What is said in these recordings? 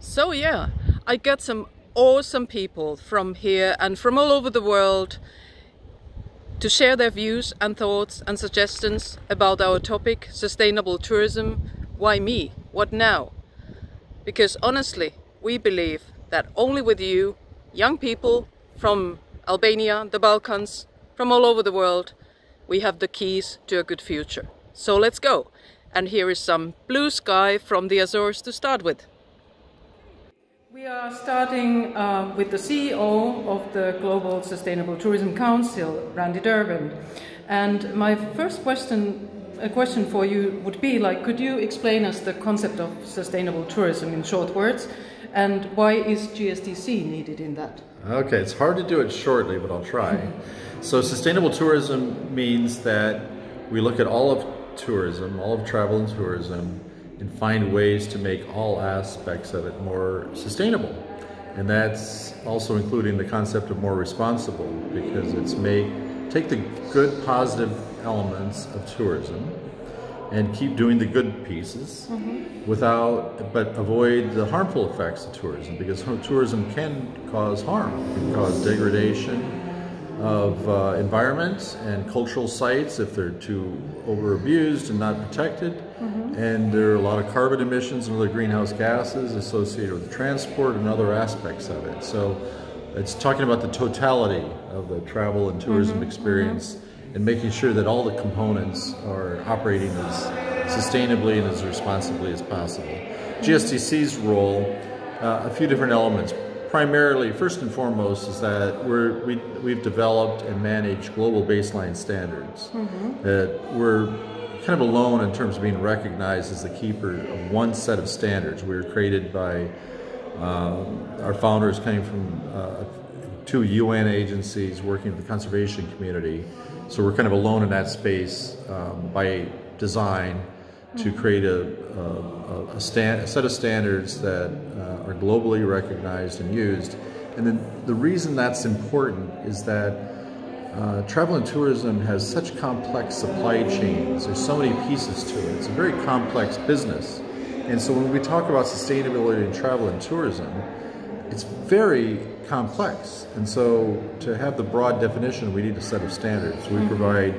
So yeah, I get some awesome people from here and from all over the world to share their views and thoughts and suggestions about our topic, sustainable tourism. Why me? What now? Because honestly, we believe that only with you, young people from Albania, the Balkans, from all over the world, we have the keys to a good future. So let's go. And here is some blue sky from the Azores to start with. We are starting uh, with the CEO of the Global Sustainable Tourism Council, Randy Durband. And my first question, a question for you would be like, could you explain us the concept of sustainable tourism in short words? And why is GSTC needed in that? Okay, it's hard to do it shortly, but I'll try. so sustainable tourism means that we look at all of tourism, all of travel and tourism, and find ways to make all aspects of it more sustainable. And that's also including the concept of more responsible because it's make take the good positive elements of tourism and keep doing the good pieces mm-hmm. without but avoid the harmful effects of tourism because tourism can cause harm it can cause degradation of uh, environments and cultural sites if they're too over abused and not protected. Mm-hmm. And there are a lot of carbon emissions and other greenhouse gases associated with transport and other aspects of it. So it's talking about the totality of the travel and tourism mm-hmm. experience mm-hmm. and making sure that all the components are operating as sustainably and as responsibly as possible. Mm-hmm. GSTC's role, uh, a few different elements primarily, first and foremost, is that we're, we, we've developed and managed global baseline standards. Mm-hmm. That we're kind of alone in terms of being recognized as the keeper of one set of standards. We were created by um, our founders coming from uh, two UN agencies working with the conservation community. So we're kind of alone in that space um, by design to create a, a, a, stand, a set of standards that uh, are globally recognized and used. And then the reason that's important is that uh, travel and tourism has such complex supply chains. There's so many pieces to it. It's a very complex business. And so when we talk about sustainability in travel and tourism, it's very complex. And so to have the broad definition, we need a set of standards. We mm-hmm. provide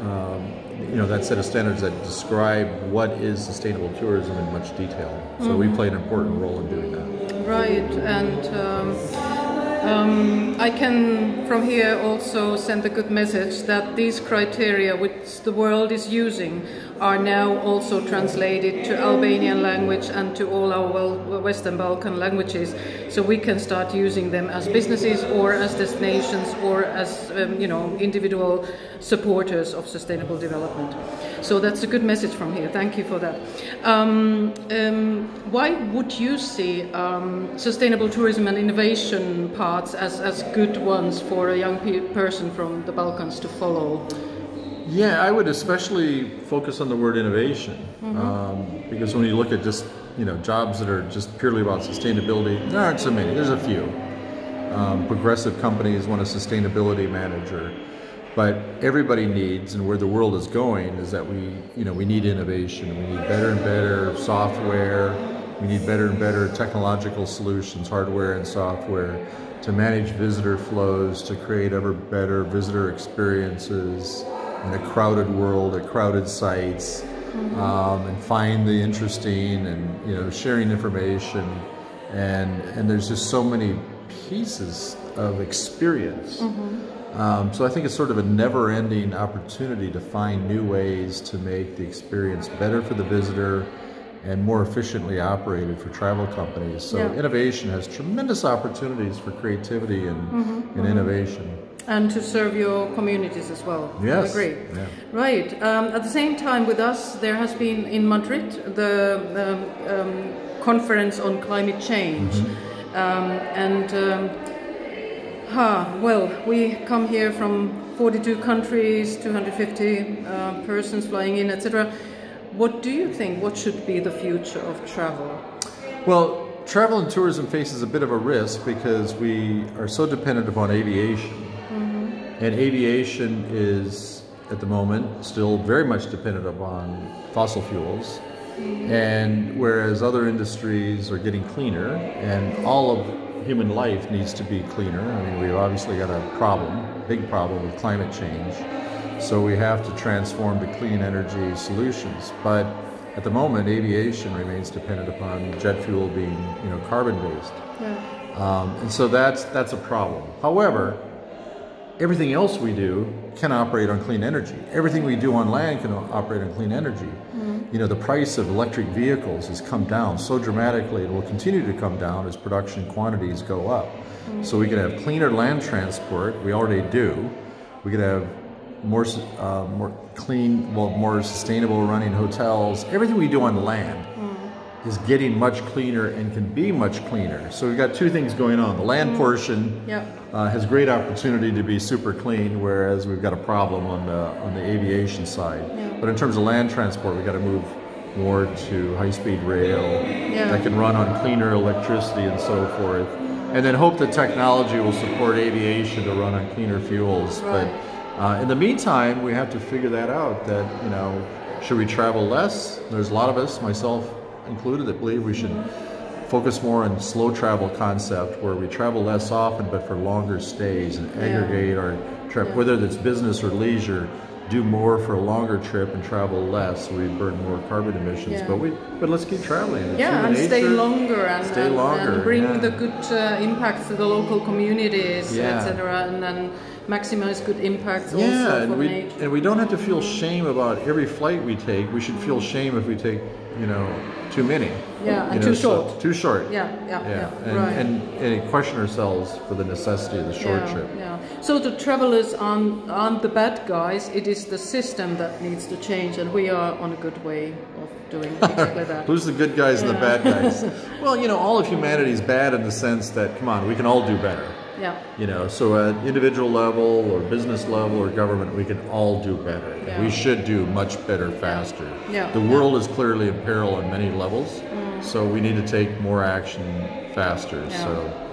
um, you know that set of standards that describe what is sustainable tourism in much detail. So mm-hmm. we play an important role in doing that. Right, and um, um, I can from here also send a good message that these criteria which the world is using are now also translated to Albanian language and to all our Western Balkan languages, so we can start using them as businesses or as destinations or as um, you know individual supporters of sustainable development. So that's a good message from here. Thank you for that. Um, um, why would you see um, sustainable tourism and innovation parts as, as good ones for a young pe person from the Balkans to follow? Yeah, I would especially focus on the word innovation mm-hmm. um, because when you look at just you know jobs that are just purely about sustainability, there aren't so many. There's a few. Um, progressive companies want a sustainability manager, but everybody needs, and where the world is going, is that we you know we need innovation. We need better and better software. We need better and better technological solutions, hardware and software, to manage visitor flows, to create ever better visitor experiences in a crowded world at crowded sites mm-hmm. um, and find the interesting and you know sharing information and and there's just so many pieces of experience mm-hmm. um, so I think it's sort of a never-ending opportunity to find new ways to make the experience better for the visitor and more efficiently operated for travel companies. So yeah. innovation has tremendous opportunities for creativity and, mm-hmm. and innovation and to serve your communities as well. Yes. I agree. Yeah. Right. Um, at the same time, with us, there has been in Madrid the um, um, conference on climate change, mm-hmm. Um, and um, ha, well, we come here from 42 countries, 250 uh, persons flying in, etc. What do you think? What should be the future of travel? Well, travel and tourism faces a bit of a risk because we are so dependent upon aviation and aviation is, at the moment, still very much dependent upon fossil fuels. And whereas other industries are getting cleaner, and all of human life needs to be cleaner. I mean, we've obviously got a problem, big problem with climate change. So we have to transform to clean energy solutions. But at the moment, aviation remains dependent upon jet fuel being, you know, carbon-based. Yeah. Um, and so that's that's a problem. However, everything else we do can operate on clean energy. Everything we do on land can operate on clean energy. Mm. You know, the price of electric vehicles has come down so dramatically. It will continue to come down as production quantities go up. Mm. So we can have cleaner land transport. We already do. We could have more uh, more clean, well, more sustainable running hotels. Everything we do on land is getting much cleaner and can be much cleaner. So we've got two things going on. The land mm. portion yep. uh, has great opportunity to be super clean, whereas we've got a problem on the on the aviation side. Yeah. But in terms of land transport, we've got to move more to high-speed rail yeah. that can run on cleaner electricity and so forth. And then hope that technology will support aviation to run on cleaner fuels. Right. But uh, in the meantime, we have to figure that out. That you know, should we travel less? There's a lot of us, myself included that believe we should focus more on slow travel concept where we travel less often but for longer stays and aggregate yeah. our trip, yeah. whether it's business or leisure, do more for a longer trip and travel less so we burn more carbon emissions. Yeah. But we but let's keep traveling. It's yeah, and nature. stay longer and, stay and, longer, and bring the good uh, impacts to the local communities, etc. And then maximize good impacts yeah, also and we, nature. And we don't have to feel shame about every flight we take. We should feel shame if we take you know, too many. Yeah, and know, too short. So, too short. Yeah, yeah, yeah. yeah. And, right. and, and question ourselves for the necessity of the short yeah, trip. Yeah. So the travelers aren't, aren't the bad guys. It is the system that needs to change, and we are on a good way of doing exactly that. Who's the good guys yeah. and the bad guys? well, you know, all of humanity is bad in the sense that, come on, we can all do better. Yeah. You know, so at individual level or business level or government, we can all do better. Yeah. We should do much better faster. Yeah. The world yeah. is clearly in peril on many levels, mm. so we need to take more action faster. Yeah. So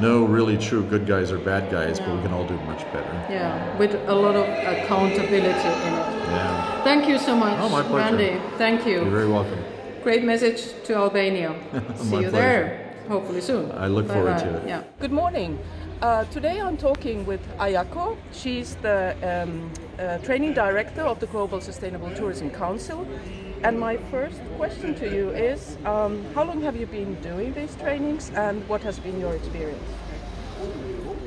no really true good guys or bad guys, yeah. but we can all do much better. Yeah, with a lot of accountability in it. Yeah. Thank you so much, oh, my pleasure. Randy. Thank you. You're very welcome. Great message to Albania. See you pleasure. there hopefully soon. I look forward to it. Yeah. Good morning. Uh, today I'm talking with Ayako. She's the um, uh, training director of the Global Sustainable Tourism Council. And my first question to you is, um, how long have you been doing these trainings and what has been your experience?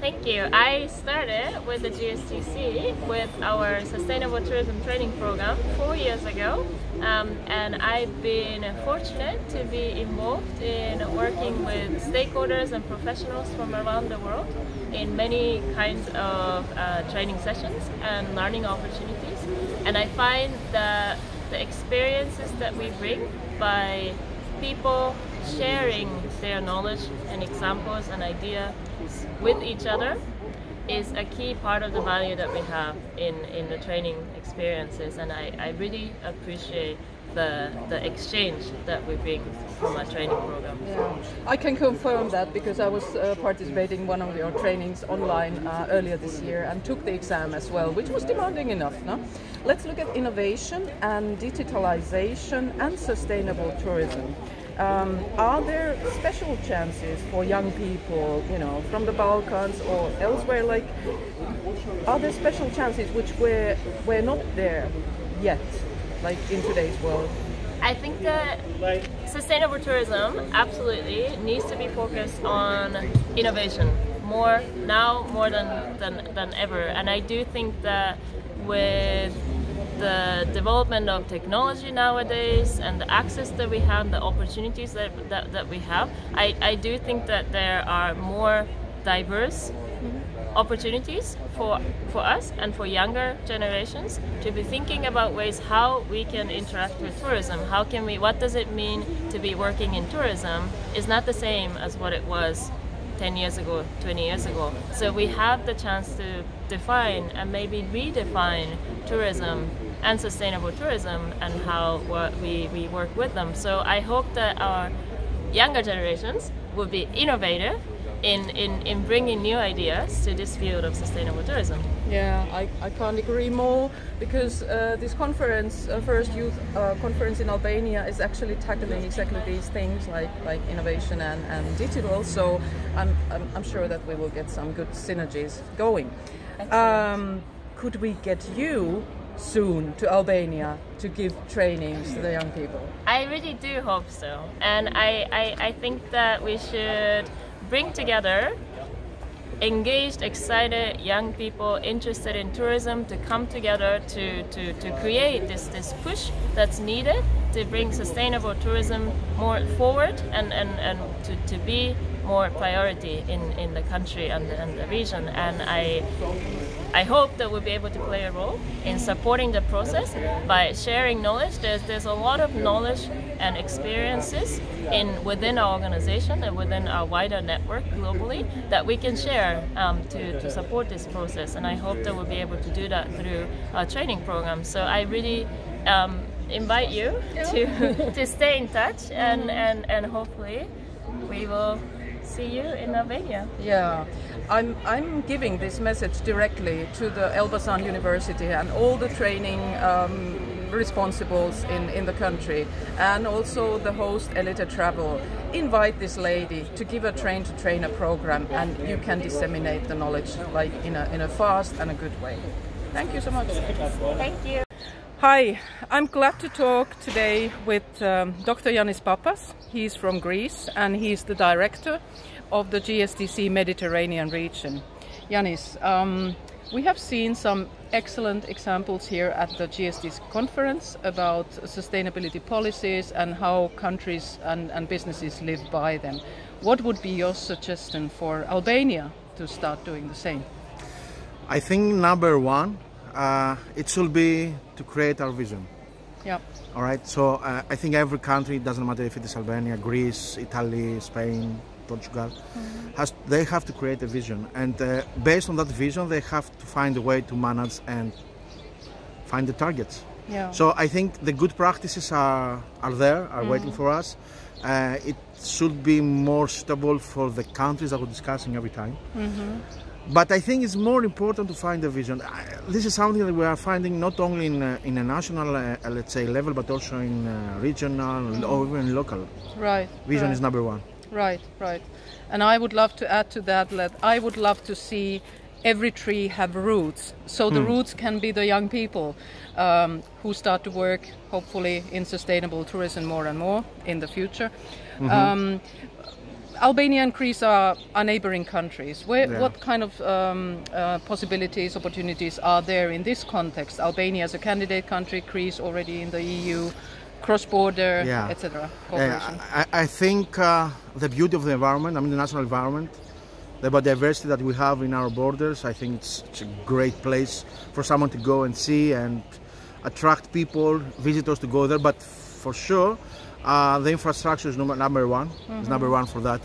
Thank you. I started with the GSTC with our Sustainable Tourism Training Program four years ago um, and I've been fortunate to be involved in working with stakeholders and professionals from around the world in many kinds of uh, training sessions and learning opportunities and I find that the experiences that we bring by people sharing their knowledge and examples and ideas with each other is a key part of the value that we have in, in the training experiences and I, I really appreciate the, the exchange that we bring from our training program. Yeah. I can confirm that because I was uh, participating in one of your trainings online uh, earlier this year and took the exam as well, which was demanding enough. No? Let's look at innovation and digitalization and sustainable tourism. Um, are there special chances for young people, you know, from the Balkans or elsewhere? Like, are there special chances which we're we're not there yet, like in today's world? I think that sustainable tourism absolutely needs to be focused on innovation more now more than, than, than ever. And I do think that with the development of technology nowadays and the access that we have, the opportunities that, that, that we have, I, I do think that there are more diverse mm-hmm. opportunities for, for us and for younger generations to be thinking about ways how we can interact with tourism. How can we, what does it mean to be working in tourism is not the same as what it was 10 years ago, 20 years ago. So we have the chance to define and maybe redefine tourism and sustainable tourism and how we, we work with them. So I hope that our younger generations will be innovative in, in, in bringing new ideas to this field of sustainable tourism. Yeah, I, I can't agree more because uh, this conference, uh, first youth uh, conference in Albania, is actually tackling exactly these things like, like innovation and, and digital. So I'm, I'm, I'm sure that we will get some good synergies going. Um, could we get you soon to Albania to give trainings to the young people? I really do hope so. And I, I, I think that we should bring together engaged, excited young people interested in tourism to come together to, to, to create this, this push that's needed to bring sustainable tourism more forward and, and, and to, to be more priority in, in the country and the, and the region. And I, I hope that we'll be able to play a role in supporting the process by sharing knowledge. There's, there's a lot of knowledge and experiences in within our organization and within our wider network globally that we can share um, to, to support this process. And I hope that we'll be able to do that through our training program. So I really um, invite you to, to stay in touch and, and, and hopefully we will see you in Albania. Yeah, I'm, I'm giving this message directly to the Elbasan University and all the training um, responsibles in, in the country and also the host Elita Travel. Invite this lady to give a train to trainer program and you can disseminate the knowledge like in a, in a fast and a good way. Thank you so much. Thank you. Hi, I'm glad to talk today with um, Dr. Yanis Papas. He's from Greece and he's the director of the GSTC Mediterranean region. Yanis, um, we have seen some excellent examples here at the GSTC conference about sustainability policies and how countries and, and businesses live by them. What would be your suggestion for Albania to start doing the same? I think number one, uh, it should be to create our vision. Yeah. All right. So uh, I think every country, doesn't matter if it is Albania, Greece, Italy, Spain, Portugal, mm-hmm. has they have to create a vision, and uh, based on that vision, they have to find a way to manage and find the targets. Yeah. So I think the good practices are are there, are mm-hmm. waiting for us. Uh, it should be more suitable for the countries that we're discussing every time. Mm-hmm. But I think it's more important to find a vision. This is something that we are finding not only in, uh, in a national, uh, let's say, level, but also in uh, regional mm. or even local. Right. Vision right. is number one. Right, right. And I would love to add to that that I would love to see every tree have roots. So the mm. roots can be the young people um, who start to work, hopefully, in sustainable tourism more and more in the future. Mm-hmm. Um, Albania and Greece are, are neighboring countries. Where, yeah. What kind of um, uh, possibilities, opportunities are there in this context? Albania as a candidate country, Greece already in the EU, cross-border, yeah. etc. Yeah, I, I, think uh, the beauty of the environment, I mean the national environment, the biodiversity that we have in our borders, I think it's, it's a great place for someone to go and see and attract people, visitors to go there. But for sure, uh, the infrastructure is number, number one. Mm-hmm. Is number one for that,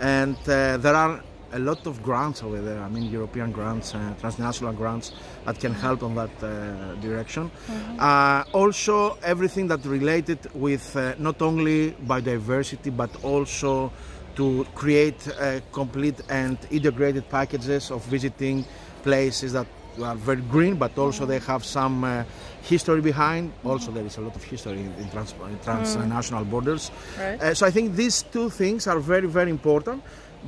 and uh, there are a lot of grants over there. I mean, European grants, uh, transnational grants that can help on that uh, direction. Mm-hmm. Uh, also, everything that related with uh, not only biodiversity but also to create complete and integrated packages of visiting places that are very green, but also they have some uh, history behind. Also, there is a lot of history in, in, trans, transnational mm. borders. Right. Uh, so I think these two things are very, very important.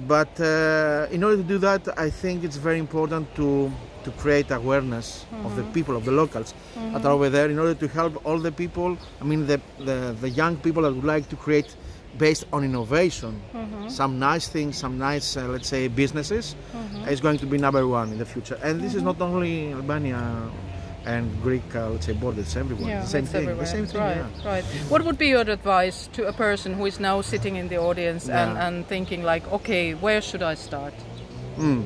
But uh, in order to do that, I think it's very important to to create awareness mm-hmm. of the mm-hmm. people, of the locals mm-hmm. that are over there, in order to help all the people. I mean, the, the, the young people that would like to create based on innovation, mm-hmm. some nice things, some nice, uh, let's say, businesses, mm-hmm. is going to be number one in the future. And this is mm-hmm. not only Albania and Greek, uh, let's say, borders, everywhere. Yeah, the same thing. Everywhere. The same thing. Right, yeah. right. What would be your advice to a person who is now sitting in the audience yeah. and, and thinking like, okay, where should I start? Mm.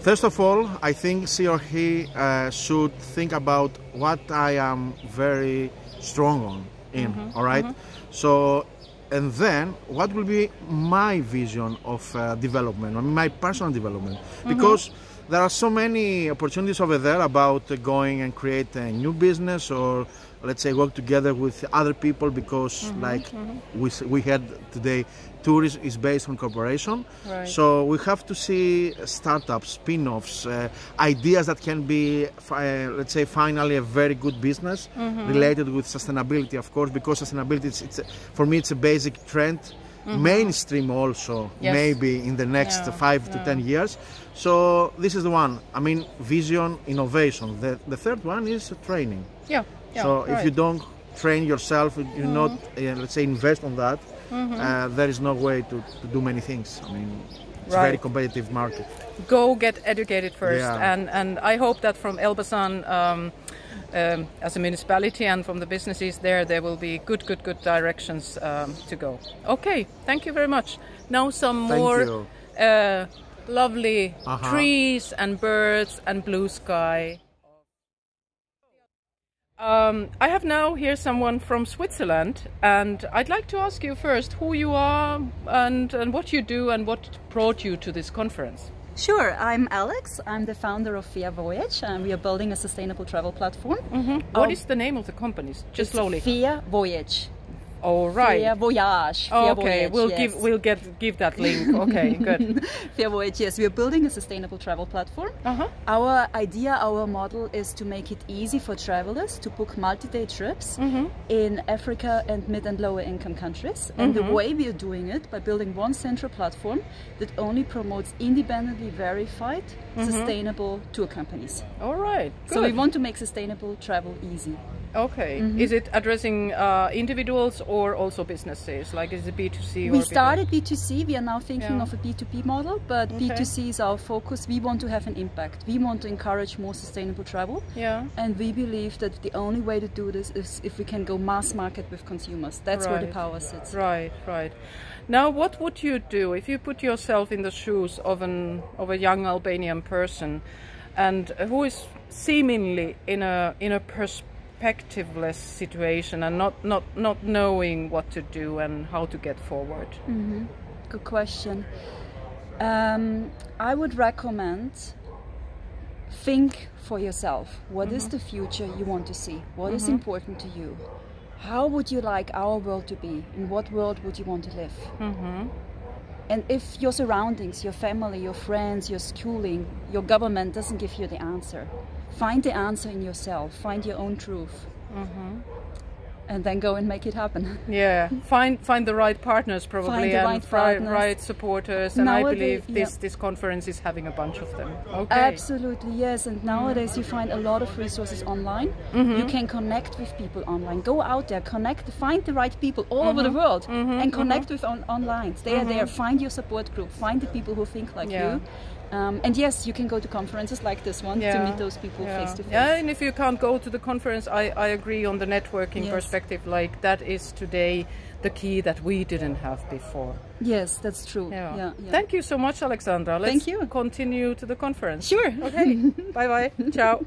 First of all, I think she or he uh, should think about what I am very strong on in. Mm-hmm. All right? mm-hmm. So and then what will be my vision of uh, development, I mean, my personal development, mm-hmm. because there are so many opportunities over there about uh, going and create a new business or let's say work together with other people because Mm-hmm, like we, s- we had today tourism is based on cooperation Right. so we have to see startups spin-offs uh, ideas that can be fi- let's say finally a very good business Mm-hmm. related with sustainability of course because sustainability it's, it's for me it's a basic trend mainstream also Mm-hmm. Yes. maybe in the next Yeah, five to ten years so this is the one i mean vision innovation the, the third one is training Yeah. yeah so if you. Mm-hmm. don't train yourself you not uh, let's say invest on that uh, there is no way to, to do many things i mean it's a very competitive market go get educated first Yeah. and and I hope that from Elbasan um, um, as a municipality and from the businesses there there will be good good good directions um, to go okay thank you very much now some Thank more. Uh, lovely Uh-huh. trees and birds and blue sky um, I have now here someone from Switzerland, and I'd like to ask you first who you are and, and what you do and what brought you to this conference. Sure, I'm Alex. I'm the founder of Via Voyage, and we are building a sustainable travel platform. Mm-hmm. What Oh. is the name of the company? Just slowly. Via Voyage. All right. Via Voyage. Via okay, Voyage, we'll yes. give we'll get give that link. Okay, good. Via Voyage, yes. We are building a sustainable travel platform. Uh-huh. Our idea, our model is to make it easy for travelers to book multi-day trips Mm-hmm. in Africa and mid and lower income countries. And Mm-hmm. the way we are doing it by building one central platform that only promotes independently verified, Mm-hmm. sustainable tour companies. All right. So we want to make sustainable travel easy. Okay. Is it addressing uh, individuals or also businesses? Like is it B two C? We started B2C, we are now thinking Yeah. of a B2B model, but Okay. B2C is our focus. We want to have an impact. We want to encourage more sustainable travel. Yeah. And we believe that the only way to do this is if we can go mass market with consumers. That's where the power sits. Right. Right. Now, what would you do if you put yourself in the shoes of an of a young Albanian person, and who is seemingly in a in a perspectiveless situation and not not not knowing what to do and how to get forward? Mm-hmm. Good question. Um, I would recommend think for yourself. What is mm-hmm. the future you want to see? What is mm-hmm. important to you? How would you like our world to be? In what world would you want to live? And if your surroundings, your family, your friends, your schooling, your government doesn't give you the answer, find the answer in yourself. Find your own truth. Mm-hmm. And then go and make it happen. Yeah, find find the right partners probably Find the and right partners. right supporters, and I believe this yeah. this conference is having a bunch of them. Okay. Absolutely, yes. And nowadays you find a lot of resources online. Mm-hmm. You can connect with people online. Go out there, connect, find the right people all over the mm-hmm. world and connect with on- online. They are there. Find your support group. Find the people who think like Yeah. you. Um, and yes, you can go to conferences like this one to meet those people Yeah. face to face. Yeah, and if you can't go to the conference, I, I agree on the networking Yes. perspective. Like that is today the key that we didn't have before. Yes, that's true. Yeah. Yeah, yeah. Thank you so much, Alexandra. Let's Thank you. continue to the conference. Sure. Okay. bye bye. Ciao.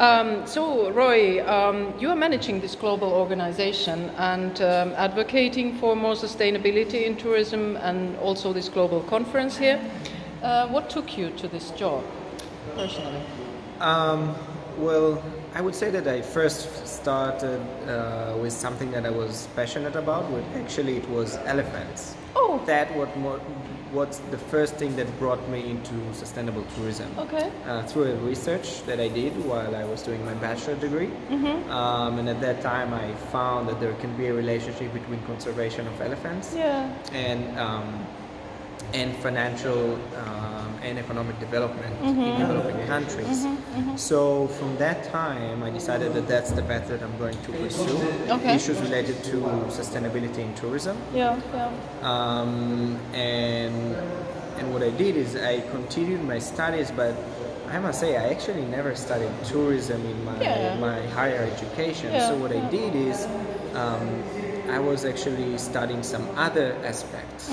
Um, so, Roi, um, you are managing this global organization and um, advocating for more sustainability in tourism and also this global conference here. Uh, what took you to this job personally? Um, well, I would say that I first started uh, with something that I was passionate about. With actually, it was elephants. Oh. That what more, what's the first thing that brought me into sustainable tourism. Okay. Uh, through a research that I did while I was doing my bachelor degree, Mm-hmm. um, and at that time I found that there can be a relationship between conservation of elephants Yeah. and um, and financial um, and economic development Mm-hmm. in developing countries. So from that time, I decided that that's the path that I'm going to pursue. Okay. Issues related to sustainability in tourism, Yeah. Yeah. um, and and what I did is I continued my studies, but I must say I actually never studied tourism in my Yeah. my higher education. Yeah, So what I did is um, I was actually studying some other aspects,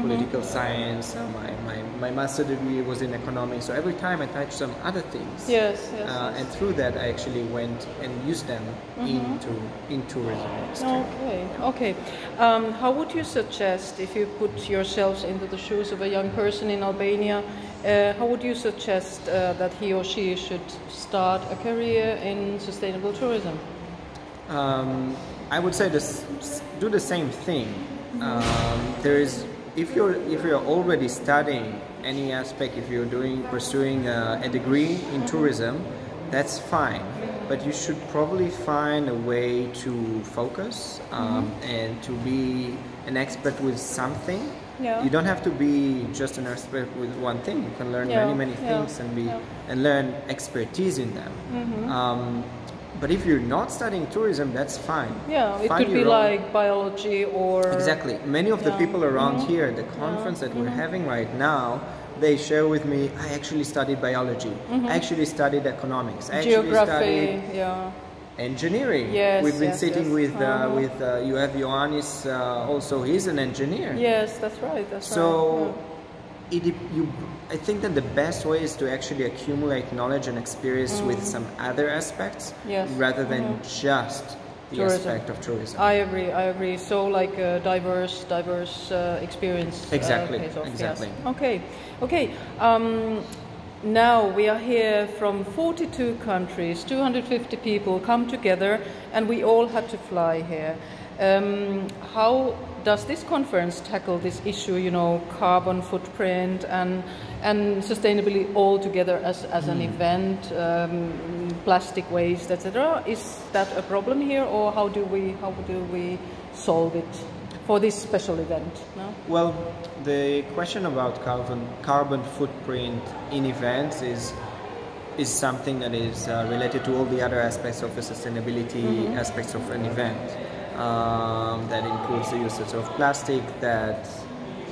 political science. Uh, my, my, my master degree was in economics, so every time I touched some other things. Yes, yes, Uh, yes. And through that, I actually went and used them into in tourism. Okay, okay. Um, how would you suggest, if you put yourselves into the shoes of a young person in Albania, uh, how would you suggest uh, that he or she should start a career in sustainable tourism? Um, I would say this, do the same thing. Um, there is if you're if you're already studying any aspect, if you're doing pursuing a, a degree in tourism, that's fine. But you should probably find a way to focus um, and to be an expert with something. Yeah. You don't have to be just an expert with one thing. You can learn Yeah, many many yeah, things and be yeah. Mm-hmm. and learn expertise in them. Um, but if you're not studying tourism, that's fine. Yeah, it Find could be own- like biology or Exactly. Many of the people around Mhm. here, the conference that we're having right now, they share with me, I actually studied biology. I actually studied economics. I actually geography. studied Yeah. engineering. Yes, We've been yes, sitting yes. with, uh, Uh-huh. with uh, you have Ioannis uh, also, he's an engineer. Yes, that's right. That's So, right. It, you, I think that the best way is to actually accumulate knowledge and experience with some other aspects Mm. Yes. rather than just the Tourism. aspect of tourism. I agree. I agree. So, like a diverse, diverse uh, experience. uh, Exactly, pays off, yes. exactly. Okay. Okay. Um, now we are here from 42 countries, 250 people come together, and we all had to fly here. Um, how does this conference tackle this issue? You know, carbon footprint and and sustainability all together as, as an event, um, plastic waste, etc. Is that a problem here, or how do we how do we solve it for this special event? No? Well, the question about carbon carbon footprint in events is is something that is uh, related to all the other aspects of the sustainability aspects of an event. Um, that includes the usage of plastic. That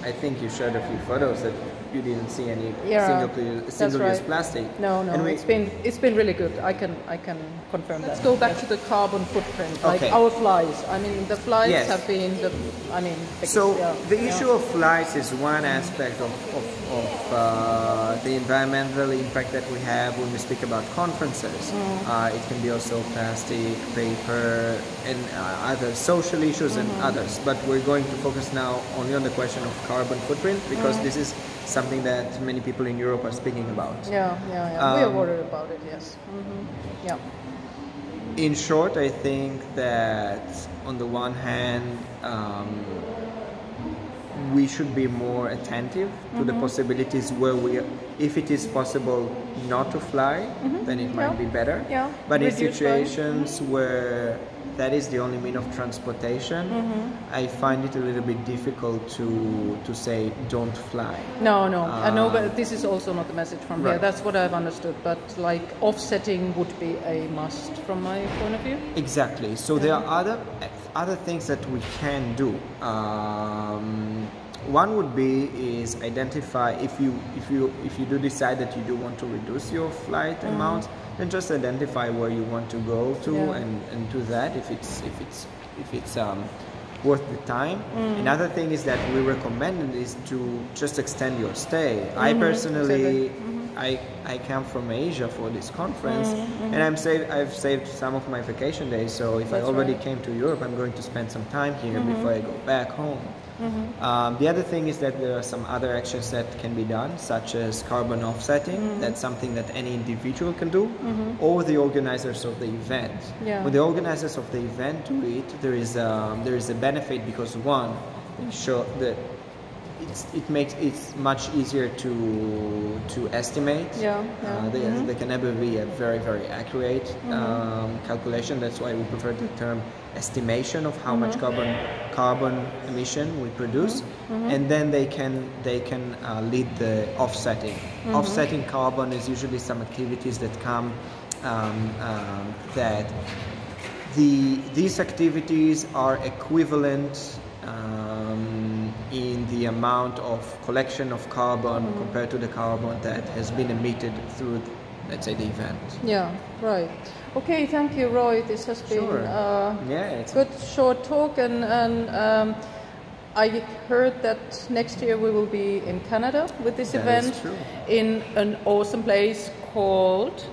I think you showed a few photos that you didn't see any Yeah, single that's single use right. plastic. No, no, And we- it's been it's been really good. I can I can confirm that. Let's go back to the carbon footprint, like Okay. our flies. I mean, the flies Yes. have been the, I mean, the, So yeah, the yeah. issue of flights is one aspect of, of, of uh, the environmental impact that we have when we speak about conferences. Mm. Uh, it can be also plastic, paper, and uh, other social issues and Mm-hmm. others. But we're going to focus now only on the question of carbon footprint because Mm. this is something that many people in Europe are speaking about. Yeah, yeah, yeah. we are Um, worried about it. Yes. hmm Yeah. In short, I think that on the one hand, um, we should be more attentive to Mm-hmm. the possibilities where we, if it is possible not to fly, then it might. Yeah. be better. Yeah. But in Reduce flying. situations where that is the only mean of transportation, Mm-hmm. I find it a little bit difficult to to say don't fly. No, no, I know, Um, but this is also not the message from here. That's what I've understood. But like offsetting would be a must from my point of view. Exactly. So there are other other things that we can do. Um, one would be is identify if you if you if you do decide that you do want to reduce your flight mm. amount, then just identify where you want to go to Yeah. and, and do that if it's if it's if it's um, worth the time. Mm. Another thing is that we recommend is to just extend your stay. I mm-hmm. personally I, I come from Asia for this conference, mm, mm-hmm. and I'm save, I've saved some of my vacation days. So if I already right. came to Europe, I'm going to spend some time here mm-hmm. before I go back home. Mm-hmm. Um, the other thing is that there are some other actions that can be done, such as carbon offsetting. Mm-hmm. That's something that any individual can do, mm-hmm. or the organizers of the event. Yeah. When the organizers of the event do it, there is a, there is a benefit because one, show that it makes it much easier to to estimate. Yeah, yeah. Uh, they, they can never be a very very accurate um, calculation. That's why we prefer the term estimation of how much carbon carbon emission we produce, and then they can they can uh, lead the offsetting. Offsetting carbon is usually some activities that come um, um, that the, these activities are equivalent the amount of collection of carbon compared to the carbon that has been emitted through let's say the event. Yeah, right. Okay, thank you, Roi. This has been Sure. uh, Yeah, it's good short talk, and, and um, I heard that next year we will be in Canada with this That event in an awesome place called.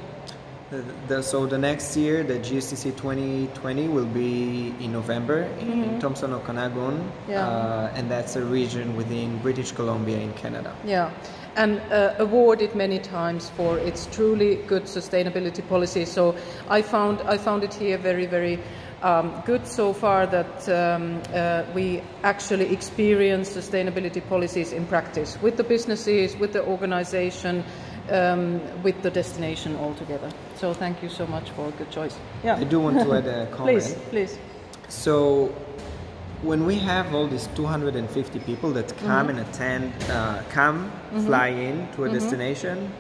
The, the, so the next year, the GSTC 2020 will be in November in Thompson Okanagan, Mm-hmm. Yeah. uh, and that's a region within British Columbia in Canada. Yeah, and uh, awarded many times for its truly good sustainability policy. So I found I found it here very very um, good so far that um, uh, we actually experience sustainability policies in practice with the businesses, with the organization. Um, with the destination altogether. So thank you so much for a good choice. Yeah, I do want to add a comment. please, please. So, when we have all these 250 people that come Mm-hmm. and attend, uh, come, fly in to a destination,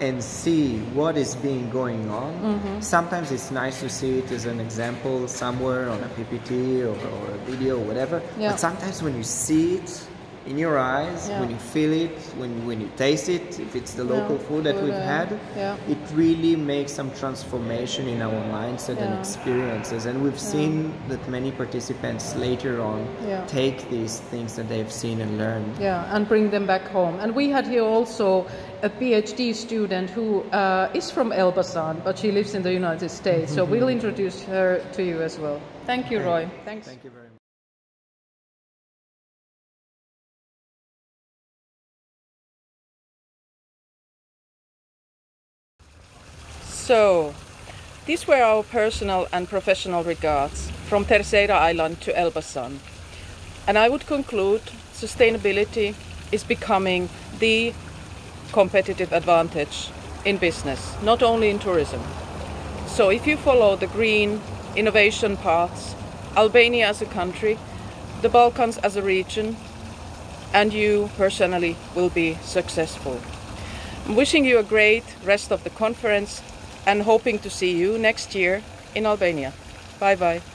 and see what is being going on, Mm-hmm. sometimes it's nice to see it as an example somewhere on a PPT or, or a video or whatever. Yeah. But sometimes when you see it in your eyes, Yeah. when you feel it, when, when you taste it, if it's the local Yeah, food that food, we've uh, had, yeah. it really makes some transformation in our mindset and experiences. And we've seen that many participants later on take these things that they've seen and learned. Yeah, and bring them back home. And we had here also a PhD student who uh, is from Elbasan, but she lives in the United States. So we'll introduce her to you as well. Thank you, Roi. Thanks. Thank you very So, these were our personal and professional regards from Terceira Island to Elbasan. And I would conclude sustainability is becoming the competitive advantage in business, not only in tourism. So if you follow the green innovation paths, Albania as a country, the Balkans as a region, and you personally will be successful. I'm wishing you a great rest of the conference and hoping to see you next year in Albania. Bye bye.